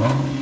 Oh.